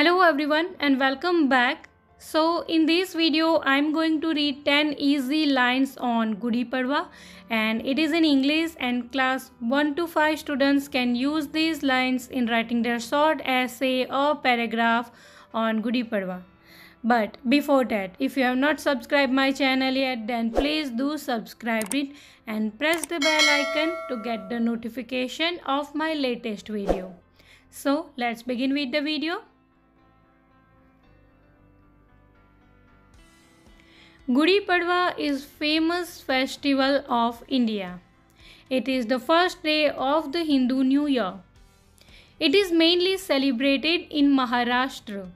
Hello everyone and welcome back. So in this video I'm going to read 10 easy lines on Gudi Padwa and it is in English and class 1 to 5 students can use these lines in writing their short essay or paragraph on Gudi Padwa. But before that, if you have not subscribed my channel yet, then please do subscribe it and press the bell icon to get the notification of my latest video. So let's begin with the video. Gudi Padwa is famous festival of India. It is the first day of the Hindu New Year. It is mainly celebrated in Maharashtra.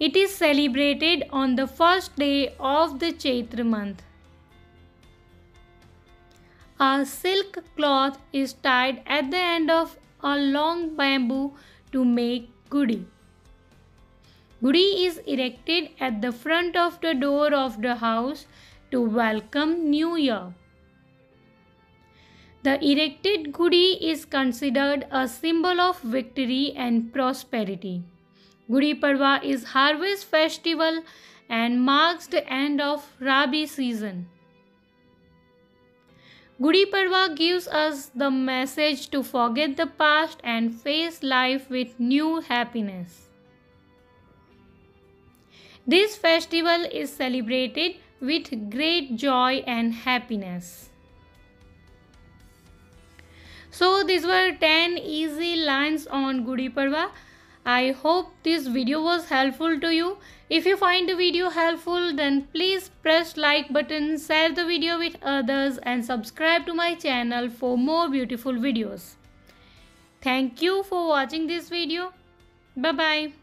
It is celebrated on the first day of the Chaitra month. A silk cloth is tied at the end of a long bamboo to make gudi. Gudi is erected at the front of the door of the house to welcome New Year. The erected Gudi is considered a symbol of victory and prosperity. Gudi Padwa is harvest festival and marks the end of Rabi season. Gudi Padwa gives us the message to forget the past and face life with new happiness. This festival is celebrated with great joy and happiness. So these were 10 easy lines on Gudi Padwa. I hope this video was helpful to you. If you find the video helpful then please press like button, share the video with others and subscribe to my channel for more beautiful videos. Thank you for watching this video. Bye bye.